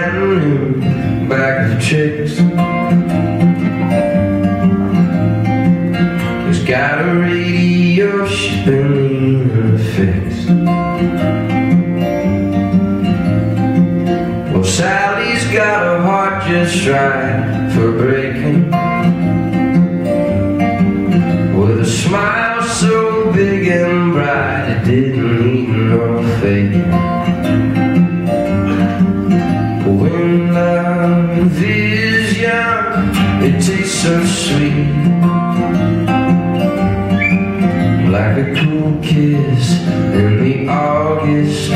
Brand new bag of tricks. He's got a radio she's been needing to fix. Well, Sally's got a heart just right for breaking. With a smile so big and bright, it didn't need no fake. It tastes so sweet. Like a cool kiss in the August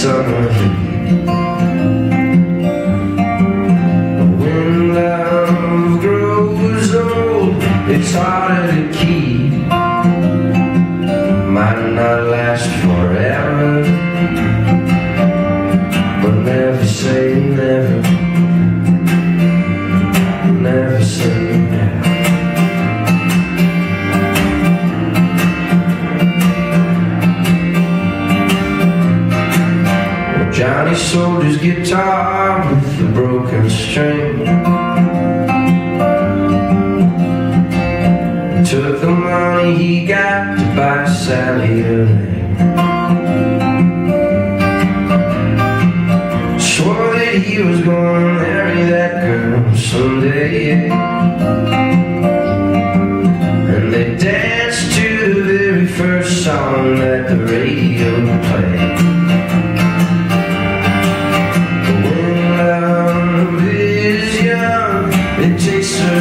summer heat. When love grows old, it's harder to keep. Might not last well, Johnny sold his guitar with the broken string. Took the money he got to buy Sally a ring. Swore that he was gonna marry that girl someday. And they danced to the very first song that the radio played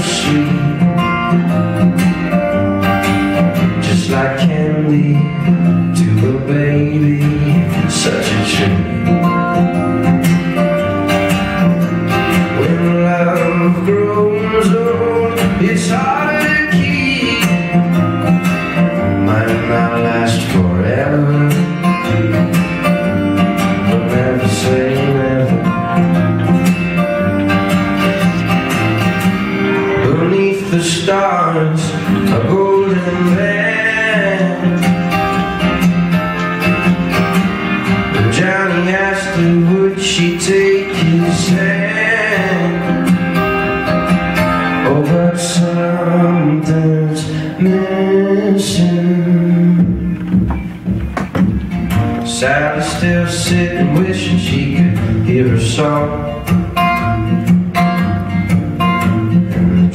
sweet Just like candy to a baby, such a treat. When love grows old, it's harder the stars, a golden band. And Johnny asked her, would she take his hand? Oh, but something's missing. Sally's still sitting, wishing she could hear her song.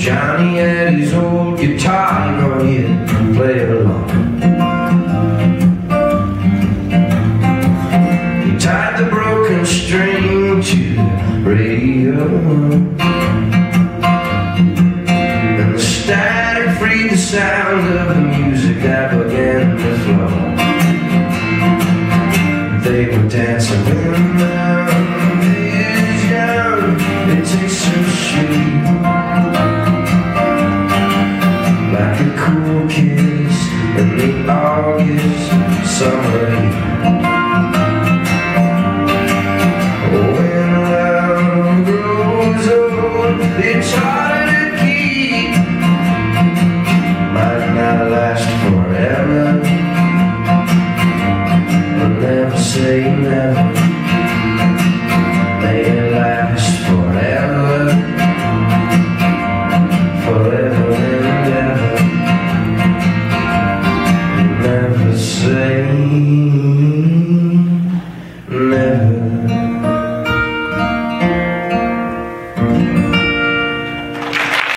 Johnny had his old guitar, you know, he'd play along. He tied the broken string to the radio And the static freed the sound of the music that began to flow They were dancing in the summer. When love grows old, the child